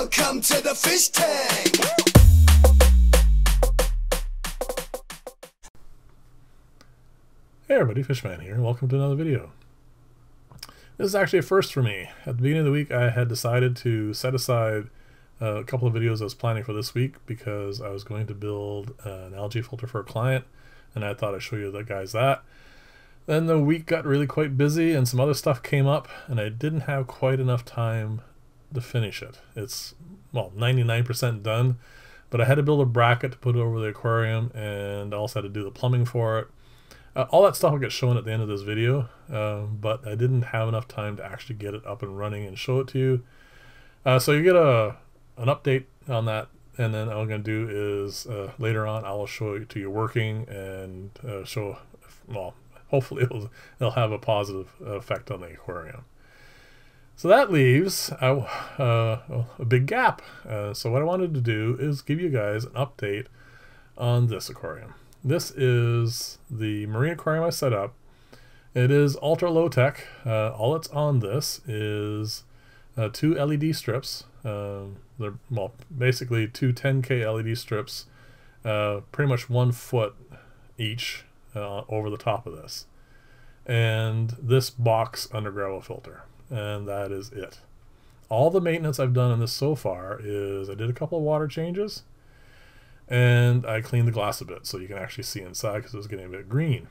Welcome to the fish tank. Hey everybody, Fishman here, welcome to another video. This is actually a first for me. At the beginning of the week I had decided to set aside uh, a couple of videos I was planning for this week because I was going to build an algae filter for a client and I thought I'd show you the guys that. Then the week got really quite busy and some other stuff came up and I didn't have quite enough time to finish it. It's, well, 99% done, but I had to build a bracket to put over the aquarium and I also had to do the plumbing for it uh, all that stuff will get shown at the end of this video, uh, but I didn't have enough time to actually get it up and running and show it to you. Uh, so you get a an update on that, and then all I'm going to do is uh, later on I will show it to you working and uh, show, well, hopefully it'll, it'll have a positive effect on the aquarium. So that leaves uh, a big gap. so what I wanted to do is give you guys an update on this aquarium. This is the marine aquarium I set up. It is ultra low tech. Uh, all that's on this is uh, two LED strips. Uh, they're well, basically two 10K LED strips, uh, pretty much one foot each uh, over the top of this. And this box under gravel filter. And that is it. All the maintenance I've done on this so far is I did a couple of water changes and I cleaned the glass a bit so you can actually see inside because it was getting a bit green.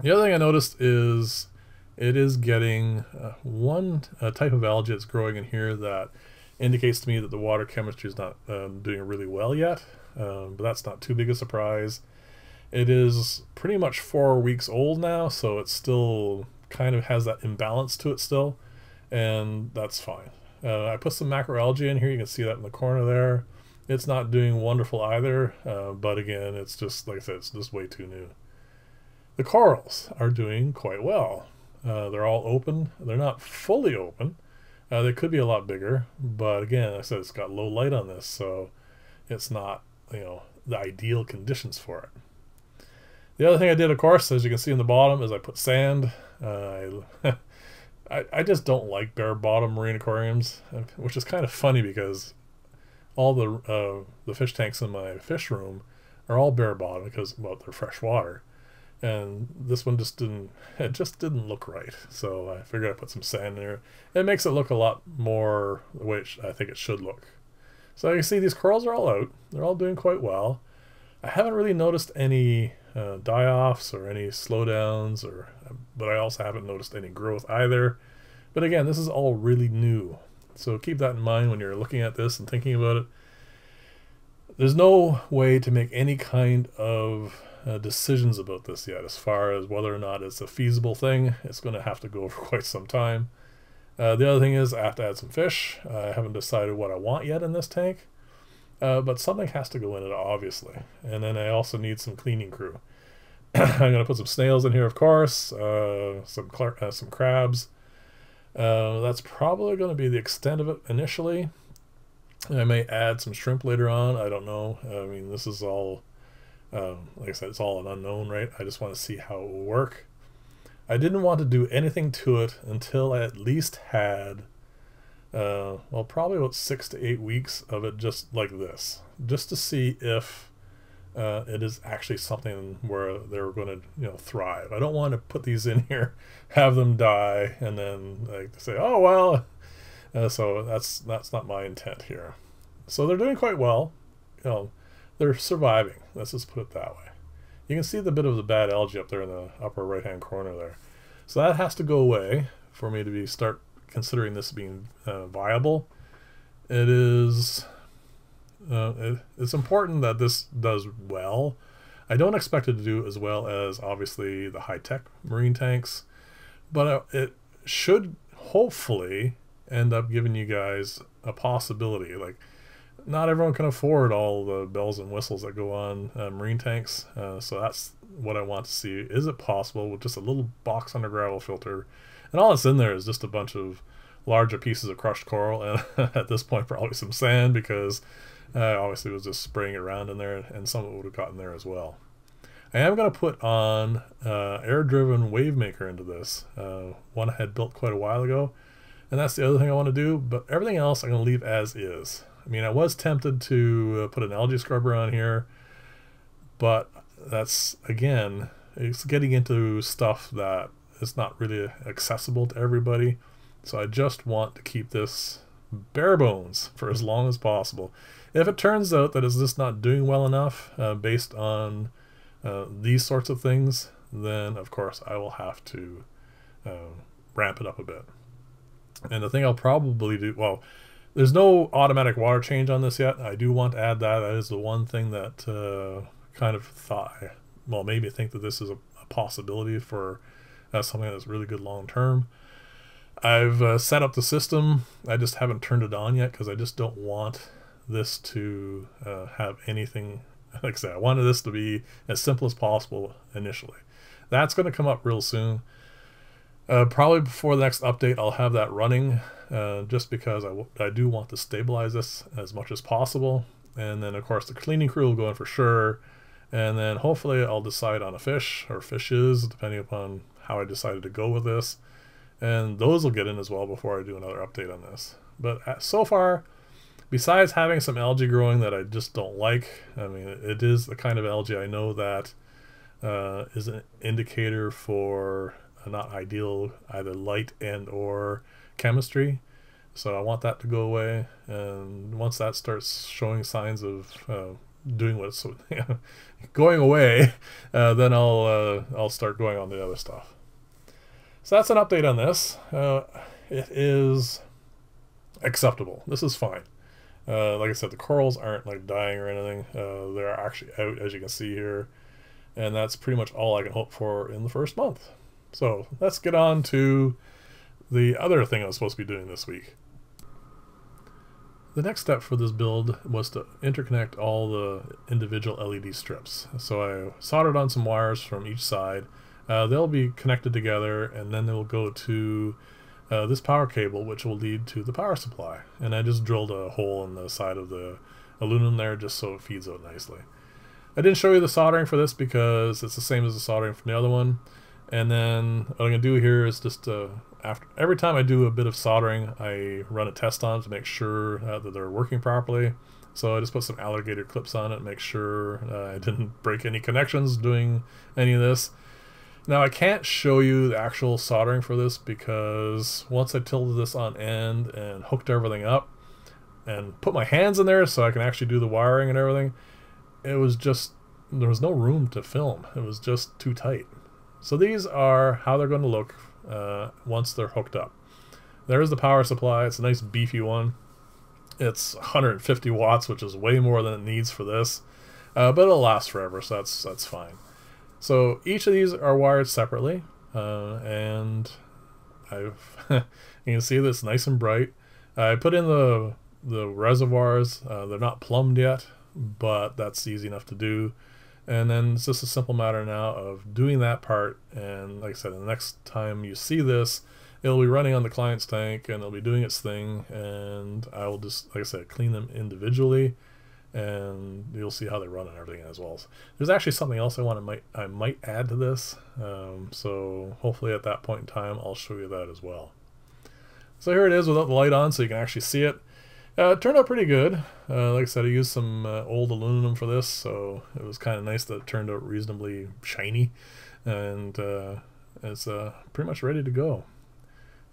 The other thing I noticed is it is getting uh, one uh, type of algae that's growing in here that indicates to me that the water chemistry is not um, doing really well yet, um, but that's not too big a surprise. It is pretty much four weeks old now, so it's still kind of has that imbalance to it still, and that's fine. Uh, I put some macroalgae in here, you can see that in the corner there. It's not doing wonderful either, uh, but again, it's just, like I said, it's just way too new. The corals are doing quite well. Uh, they're all open. They're not fully open. Uh, they could be a lot bigger, but again, I said it's got low light on this, so it's not, you know, the ideal conditions for it. The other thing I did, of course, as you can see in the bottom, is I put sand. Uh, I, I just don't like bare bottom marine aquariums, which is kind of funny because all the uh, the fish tanks in my fish room are all bare bottom because well they're fresh water. And this one just didn't it just didn't look right. So I figured I'd put some sand in there. It makes it look a lot more the way I think it should look. So you see these corals are all out. They're all doing quite well. I haven't really noticed any uh, die-offs or any slowdowns or but I also haven't noticed any growth either but again this is all really new so keep that in mind when you're looking at this and thinking about it. There's no way to make any kind of uh, decisions about this yet as far as whether or not it's a feasible thing. It's going to have to go for quite some time. Uh, the other thing is I have to add some fish. I haven't decided what I want yet in this tank. Uh, but something has to go in it, obviously. And then I also need some cleaning crew. I'm going to put some snails in here, of course, uh, some, uh, some crabs, uh, that's probably going to be the extent of it initially. I may add some shrimp later on. I don't know. I mean, this is all, uh, like I said, it's all an unknown, right? I just want to see how it will work. I didn't want to do anything to it until I at least had, uh, well, probably about six to eight weeks of it just like this, just to see if uh, it is actually something where they're going to you know thrive. I don't want to put these in here, have them die, and then like say, oh well. Uh, so that's that's not my intent here. So they're doing quite well. You know, they're surviving. Let's just put it that way. You can see the bit of the bad algae up there in the upper right hand corner there. So that has to go away for me to be start considering this being uh, viable. It is uh, it, it's important that this does well. I don't expect it to do as well as obviously the high-tech marine tanks, but uh, it should hopefully end up giving you guys a possibility. Like, not everyone can afford all the bells and whistles that go on uh, marine tanks, uh, so that's what I want to see. Is it possible with just a little box under gravel filter, and all that's in there is just a bunch of larger pieces of crushed coral, and at this point probably some sand because uh, obviously, it was just spraying it around in there, and some of it would have gotten there as well. I am going to put on uh, air-driven wave maker into this. Uh, one I had built quite a while ago. And that's the other thing I want to do, but everything else I'm going to leave as is. I mean, I was tempted to uh, put an algae scrubber on here, but that's, again, it's getting into stuff that is not really accessible to everybody. So I just want to keep this bare bones for as long as possible. If it turns out that it's just not doing well enough uh, based on uh, these sorts of things, then of course I will have to uh, ramp it up a bit. And the thing I'll probably do, well, there's no automatic water change on this yet. I do want to add that. That is the one thing that uh, kind of thought, well, made me think that this is a, a possibility for uh, something that's really good long term. I've uh, set up the system. I just haven't turned it on yet because I just don't want this to uh, have anything. Like I said, I wanted this to be as simple as possible initially. That's going to come up real soon. Uh, probably before the next update, I'll have that running uh, just because I, I do want to stabilize this as much as possible. And then, of course, the cleaning crew will go in for sure. And then hopefully I'll decide on a fish or fishes, depending upon how I decided to go with this and those will get in as well before I do another update on this. But uh, so far, besides having some algae growing that I just don't like, I mean, it is the kind of algae I know that uh, is an indicator for a not ideal either light and or chemistry. So I want that to go away, and once that starts showing signs of uh, doing what's going away, uh, then I'll uh, I'll start going on the other stuff. So that's an update on this. Uh, it is acceptable. This is fine. Uh, like I said, the corals aren't like dying or anything. Uh, they're actually out, as you can see here. And that's pretty much all I can hope for in the first month. So let's get on to the other thing I was supposed to be doing this week. The next step for this build was to interconnect all the individual LED strips. So I soldered on some wires from each side uh, they'll be connected together and then they'll go to uh, this power cable which will lead to the power supply. And I just drilled a hole in the side of the aluminum there just so it feeds out nicely. I didn't show you the soldering for this because it's the same as the soldering from the other one. And then what I'm going to do here is just uh, after every time I do a bit of soldering I run a test on to make sure uh, that they're working properly. So I just put some alligator clips on it make sure uh, I didn't break any connections doing any of this now I can't show you the actual soldering for this because once I tilted this on end and hooked everything up and put my hands in there so I can actually do the wiring and everything, it was just, there was no room to film. It was just too tight. So these are how they're going to look uh, once they're hooked up. There's the power supply. It's a nice beefy one. It's 150 watts, which is way more than it needs for this. Uh, but it'll last forever, so that's that's fine. So each of these are wired separately, uh, and I've you can see this nice and bright. I put in the the reservoirs. Uh, they're not plumbed yet, but that's easy enough to do. And then it's just a simple matter now of doing that part. And like I said, the next time you see this, it'll be running on the client's tank and it'll be doing its thing. And I will just, like I said, clean them individually and you'll see how they run and everything as well. There's actually something else I want to might I might add to this, um, so hopefully at that point in time I'll show you that as well. So here it is without the light on, so you can actually see it. Uh, it turned out pretty good. Uh, like I said, I used some uh, old aluminum for this, so it was kind of nice that it turned out reasonably shiny, and uh, it's uh, pretty much ready to go.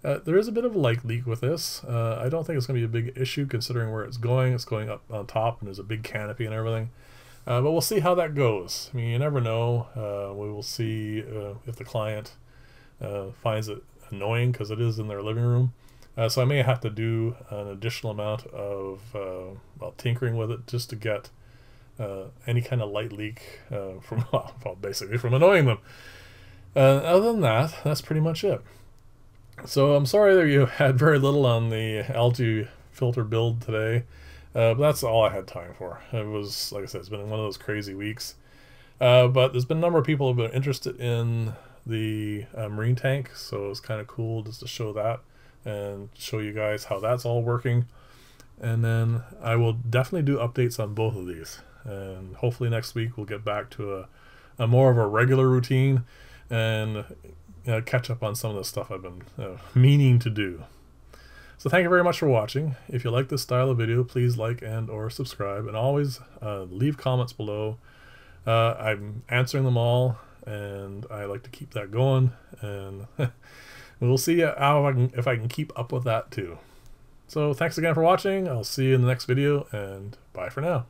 Uh, there is a bit of a light leak with this. Uh, I don't think it's going to be a big issue considering where it's going. It's going up on top and there's a big canopy and everything. Uh, but we'll see how that goes. I mean, you never know. Uh, we will see uh, if the client uh, finds it annoying because it is in their living room. so I may have to do an additional amount of well, tinkering with it just to get any kind of light leak from, well, basically from annoying them. other than that, that's pretty much it. So I'm sorry that you had very little on the algae filter build today, uh, but that's all I had time for. It was, like I said, it's been one of those crazy weeks. Uh, but there's been a number of people who have been interested in the uh, marine tank, so it's kind of cool just to show that and show you guys how that's all working. And then I will definitely do updates on both of these. And hopefully next week we'll get back to a, a more of a regular routine and uh, catch up on some of the stuff I've been uh, meaning to do. So thank you very much for watching. If you like this style of video, please like and or subscribe. And always uh, leave comments below. Uh, I'm answering them all, and I like to keep that going. And we'll see how I can, if I can keep up with that too. So thanks again for watching. I'll see you in the next video, and bye for now.